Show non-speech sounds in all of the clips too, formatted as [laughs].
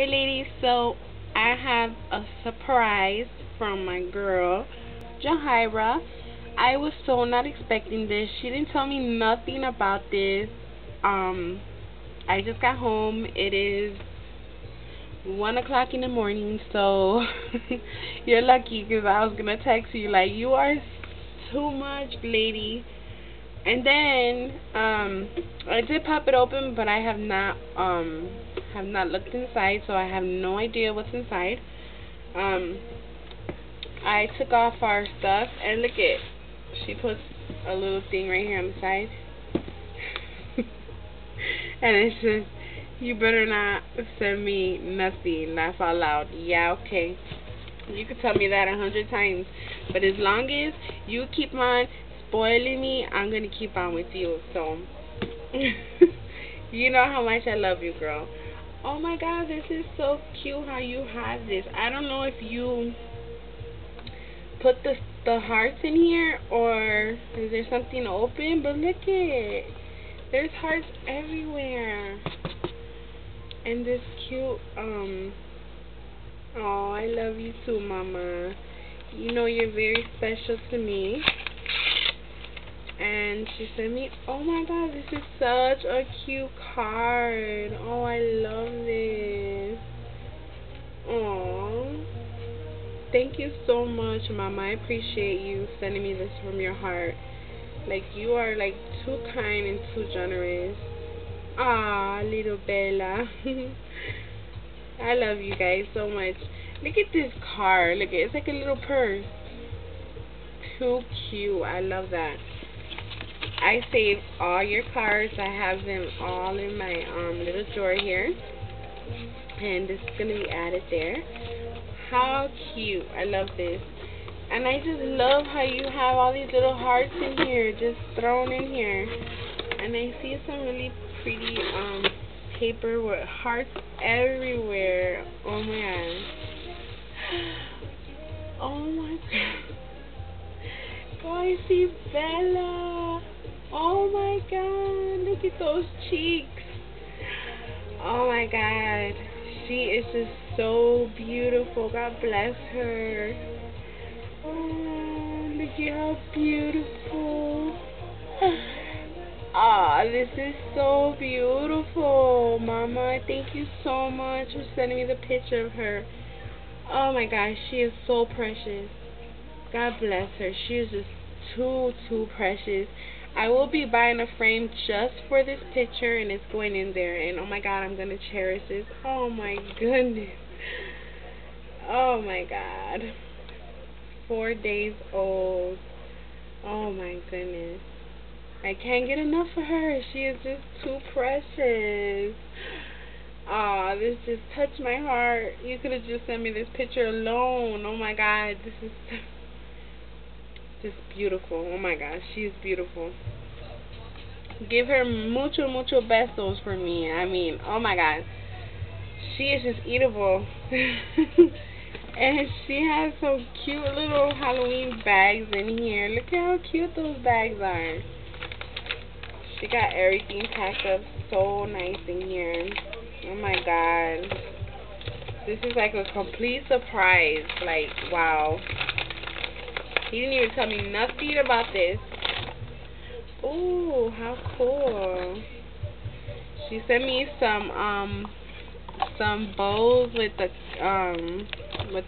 Hey ladies, so I have a surprise from my girl, Jahaira. I was so not expecting this. She didn't tell me nothing about this. Um, I just got home. It is 1 o'clock in the morning, so [laughs] you're lucky because I was going to text you like, you are too much, lady. And then um, I did pop it open, but I have not um, have not looked inside, so I have no idea what's inside. Um, I took off our stuff, and look at she puts a little thing right here on the side, [laughs] and it says, you better not send me nothing. Laugh out loud. Yeah, okay. You could tell me that a hundred times, but as long as you keep on spoiling me, I'm gonna keep on with you. So, [laughs] you know how much I love you, girl. Oh my God, this is so cute how you have this. I don't know if you put the the hearts in here or is there something open? But look it, there's hearts everywhere. And this cute um. Oh, I love you too, Mama. You know you're very special to me and she sent me oh my god this is such a cute card. Oh i love this. Oh thank you so much mama. I appreciate you sending me this from your heart. Like you are like too kind and too generous. Ah little bella. [laughs] I love you guys so much. Look at this card. Look it's like a little purse. Too cute. I love that I saved all your cards. I have them all in my um, little drawer here. And this is going to be added there. How cute. I love this. And I just love how you have all these little hearts in here, just thrown in here. And I see some really pretty um, paper with hearts everywhere. Oh my god. [gasps] Oh my [laughs] god. Oh, I see Bella. Oh my god, look at those cheeks. Oh my god, she is just so beautiful. God bless her. Oh, look at how beautiful. Ah, this is so beautiful, Mama. Thank you so much for sending me the picture of her. Oh my gosh, she is so precious. God bless her. She is just too, too precious. I will be buying a frame just for this picture and it's going in there and oh my god I'm gonna cherish this. Oh my goodness. Oh my god. Four days old. Oh my goodness. I can't get enough of her. She is just too precious. Ah, this just touched my heart. You could have just sent me this picture alone. Oh my god, this is just beautiful. Oh my gosh, she's beautiful. Give her mucho, mucho besos for me. I mean, oh my god. She is just eatable. [laughs] and she has some cute little Halloween bags in here. Look at how cute those bags are. She got everything packed up so nice in here. Oh my god. This is like a complete surprise. Like, wow. He didn't even tell me nothing about this. Ooh, how cool. She sent me some um some bowls with the um with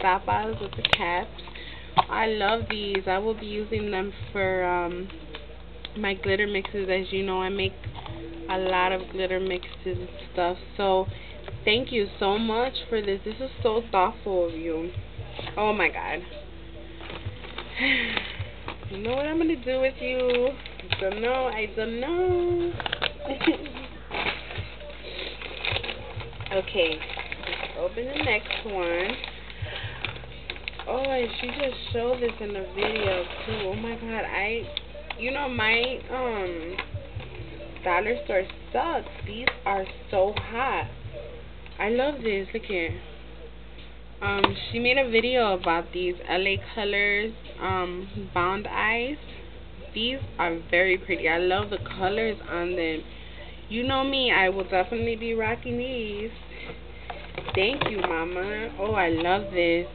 tapas with the caps. I love these. I will be using them for um my glitter mixes as you know I make a lot of glitter mixes and stuff. So thank you so much for this. This is so thoughtful of you. Oh my god. [sighs] You know what I'm gonna do with you? I don't know. I don't know. [laughs] okay. Let's open the next one. Oh, and she just showed this in the video too. Oh my god, I, you know my um dollar store sucks. These are so hot. I love this. Look here. Um, she made a video about these LA Colors um, Bound Eyes. These are very pretty. I love the colors on them. You know me, I will definitely be rocking these. Thank you, Mama. Oh, I love this.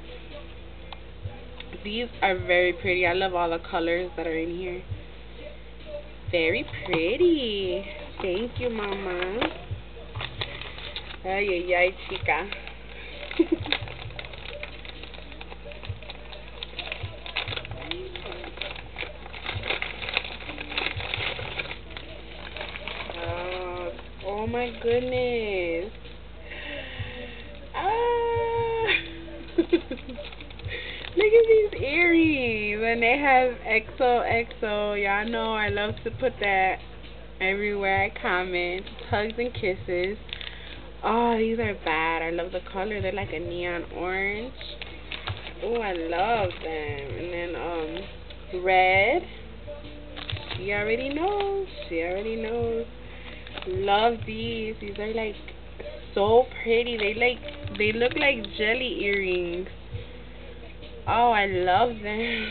These are very pretty. I love all the colors that are in here. Very pretty. Thank you, Mama. Ay, ay, ay, chica. [laughs] my goodness. Ah. [laughs] Look at these earrings. And they have XOXO. Y'all know I love to put that everywhere I comment. Hugs and kisses. Oh, these are bad. I love the color. They're like a neon orange. Oh, I love them. And then, um, red. She already knows. She already knows. Love these. These are like so pretty. They like, they look like jelly earrings. Oh, I love them.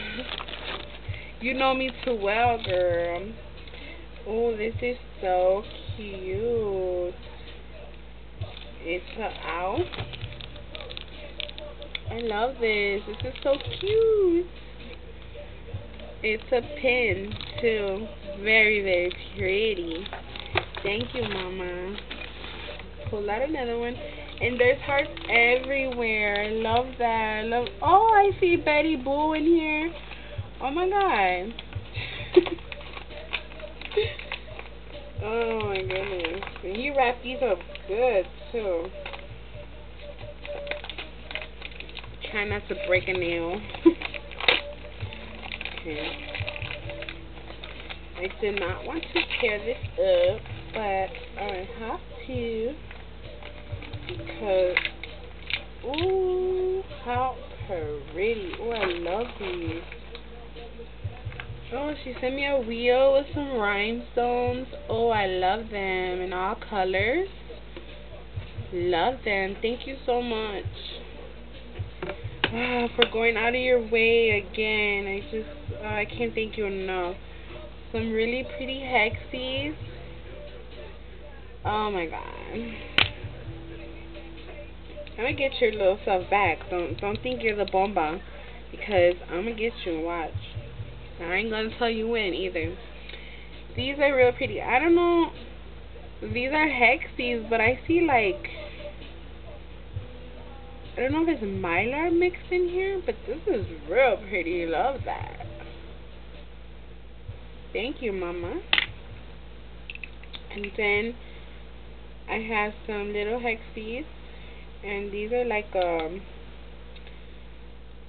[laughs] you know me too well, girl. Oh, this is so cute. It's a owl. I love this. This is so cute. It's a pin, too. Very, very pretty. Thank you, Mama. Pull out another one. And there's hearts everywhere. I love that. I love. Oh, I see Betty Boop in here. Oh my god. [laughs] oh my goodness. And you wrap these up good too. Try not to break a nail. [laughs] okay. I did not want to tear this up, but I have to because, ooh, how pretty. Oh, I love these. Oh, she sent me a wheel with some rhinestones. Oh, I love them in all colors. Love them. Thank you so much ah, for going out of your way again. I just, uh, I can't thank you enough. Some really pretty hexies. Oh my god. I'm gonna get your little self back. Don't don't think you're the bomba, because I'm gonna get you and watch. I ain't gonna tell you when either. These are real pretty. I don't know. These are hexies, but I see like I don't know if it's mylar mixed in here, but this is real pretty. Love that. Thank you, Mama. And then I have some little hexies and these are like um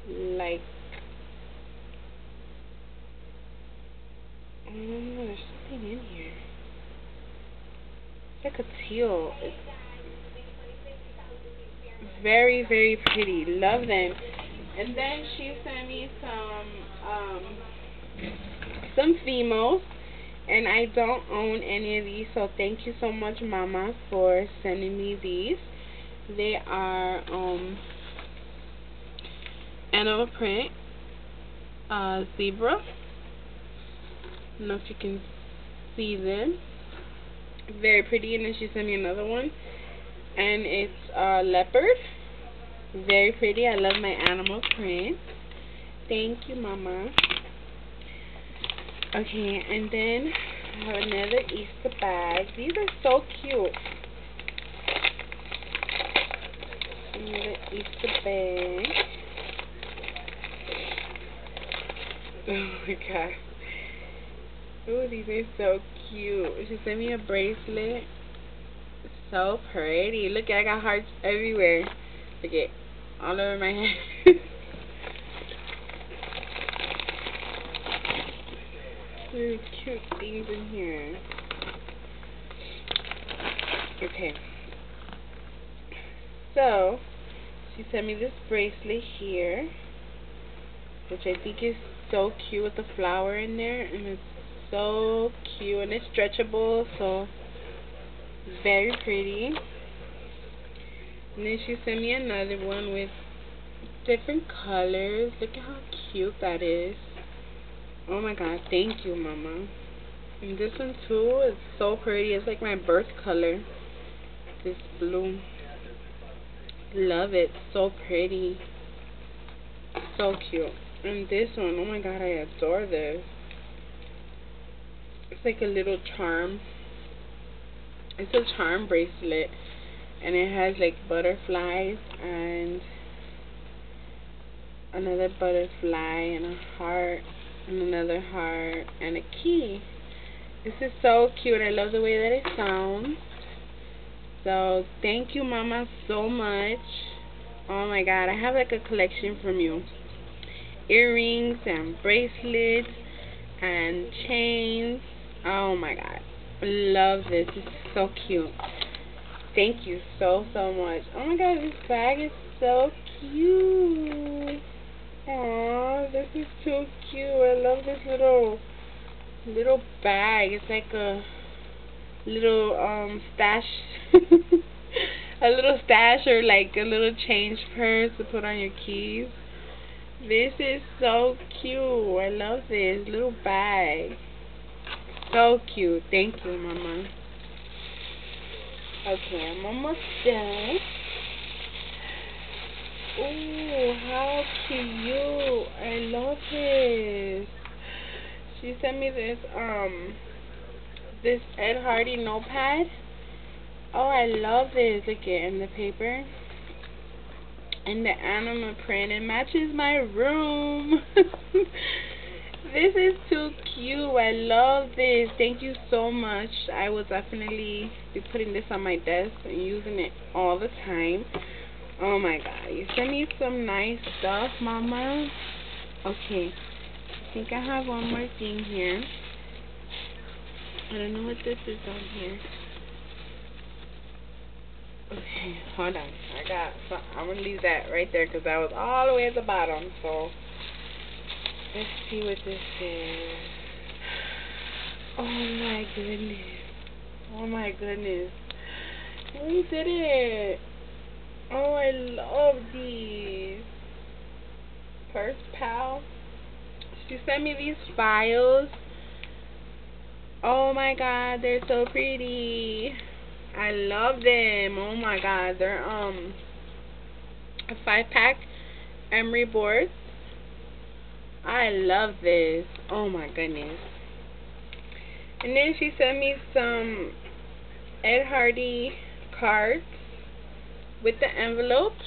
like I don't know, there's something in here. It's like a teal. It's very, very pretty. Love them. And then she sent me some um some Fimos and I don't own any of these so thank you so much mama for sending me these they are um, animal print, uh, zebra. I don't know if you can see them. Very pretty. And then she sent me another one. And it's uh, leopard. Very pretty. I love my animal print. Thank you, Mama. Okay, and then I have another Easter bag. These are so cute. Another Easter bag. [laughs] Oh my god. Oh, these are so cute. She sent me a bracelet. So pretty. Look, I got hearts everywhere. Look at all over my [laughs] head. In here. Okay. So, she sent me this bracelet here, which I think is so cute with the flower in there, and it's so cute, and it's stretchable, so very pretty. And then she sent me another one with different colors. Look at how cute that is. Oh my god, thank you, Mama. And this one too is so pretty. It's like my birth color. This blue. Love it. So pretty. So cute. And this one, oh my god, I adore this. It's like a little charm. It's a charm bracelet. And it has like butterflies and another butterfly and a heart and another heart and a key. This is so cute. I love the way that it sounds. So thank you mama so much. Oh my god, I have like a collection from you. Earrings and bracelets and chains. Oh my god. Love this. It's so cute. Thank you so so much. Oh my god, this bag is so cute. Aw, this is so cute. I love this little little bag. It's like a little um stash [laughs] a little stash or like a little change purse to put on your keys. This is so cute. I love this little bag. So cute. Thank you, Mama. Okay, I'm almost done. Oh, how cute. I love this. She sent me this um this Ed Hardy notepad. Oh, I love this. Look at in the paper. And the animal print. It matches my room. [laughs] this is too cute. I love this. Thank you so much. I will definitely be putting this on my desk and using it all the time. Oh my god. You sent me some nice stuff, mama. Okay. I think I have one more thing here. I don't know what this is on here. Okay, hold on. I got. So I'm gonna leave that right there because I was all the way at the bottom. So let's see what this is. Oh my goodness. Oh my goodness. We did it. Oh, I love these. Purse Pal. She sent me these files Oh my god, they're so pretty. I love them. Oh my god, they're um a five pack emery boards. I love this. Oh my goodness. And then she sent me some Ed Hardy cards with the envelopes.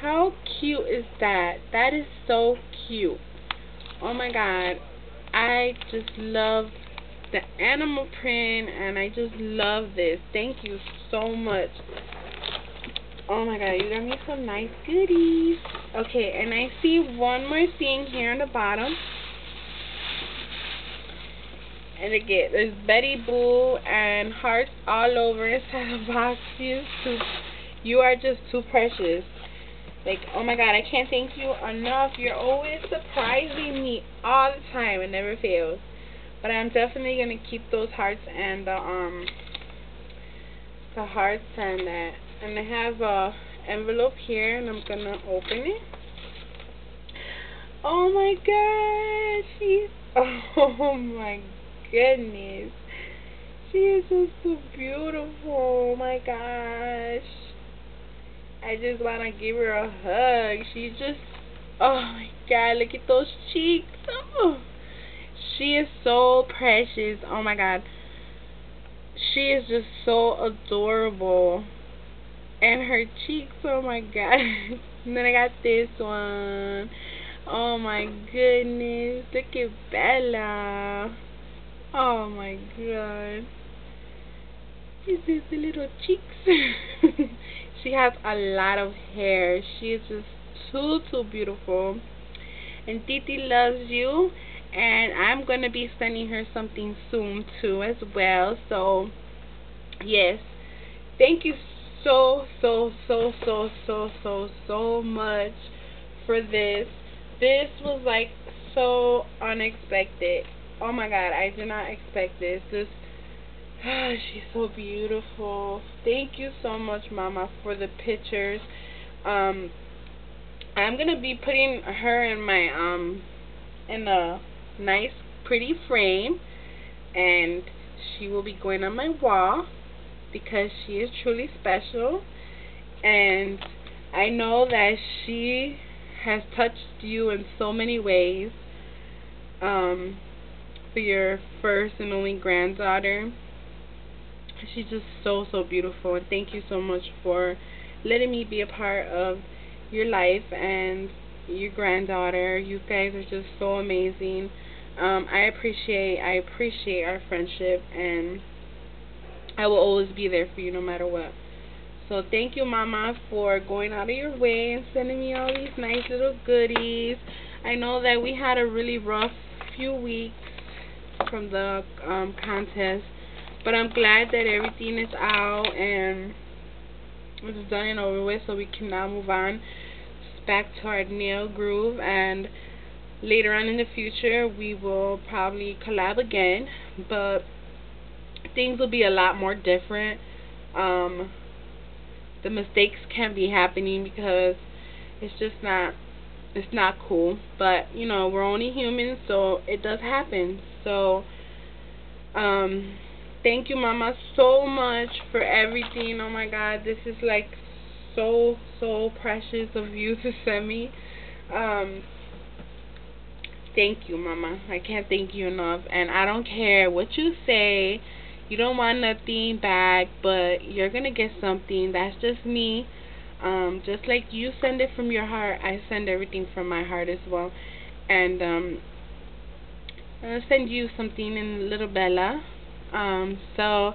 How cute is that? That is so cute. Oh my god. I just love the animal print and I just love this. Thank you so much. Oh my god, you got me some nice goodies. Okay, and I see one more thing here on the bottom. And again, there's Betty Boop and hearts all over inside the box. You, you are just too precious. Like, oh my god, I can't thank you enough. You're always surprising me all the time. It never fails. But I'm definitely gonna keep those hearts and the um the hearts and that. And I have a envelope here, and I'm gonna open it. Oh my god, she's [laughs] oh my goodness, she is just so beautiful. Oh my gosh. I just want to give her a hug. She's just, oh my god, look at those cheeks. Oh, she is so precious. Oh my god. She is just so adorable. And her cheeks, oh my god. [laughs] and then I got this one. Oh my goodness. Look at Bella. Oh my god. This is the little cheeks. [laughs] She has a lot of hair. She is just too, too beautiful. And Titi loves you. And I'm going to be sending her something soon, too, as well. So, yes. Thank you so, so, so, so, so, so, so much for this. This was, like, so unexpected. Oh, my God. I did not expect this. This [sighs] she's so beautiful. Thank you so much, Mama, for the pictures. Um, I'm gonna be putting her in my um in a nice, pretty frame, and she will be going on my wall because she is truly special. And I know that she has touched you in so many ways. Um, for your first and only granddaughter. She's just so, so beautiful. And thank you so much for letting me be a part of your life and your granddaughter. You guys are just so amazing. Um, I appreciate I appreciate our friendship and I will always be there for you no matter what. So thank you mama for going out of your way and sending me all these nice little goodies. I know that we had a really rough few weeks from the um, contest, but I'm glad that everything is out and it's done and over with so we can now move on back to our nail groove. And later on in the future we will probably collab again. But things will be a lot more different. Um the mistakes can be happening because it's just not it's not cool. But you know we're only humans so it does happen. So um thank you mama so much for everything. Oh my god this is like so so precious of you to send me. Um thank you mama. I can't thank you enough. And i don't care what you say. You don't want nothing back but you're gonna get something. That's just me. Um just like you send it from your heart i send everything from my heart as well. And um I'll send you something in Little Bella. Um, so,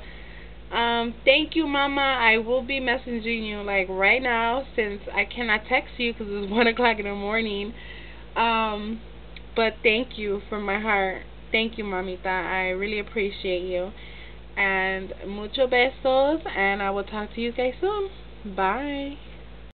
um, thank you, Mama. I will be messaging you like right now since I cannot text you because it's [laughs] one o'clock in the morning. Um, but thank you from my heart. Thank you, Mamita. I really appreciate you. And mucho besos, and I will talk to you guys soon. Bye.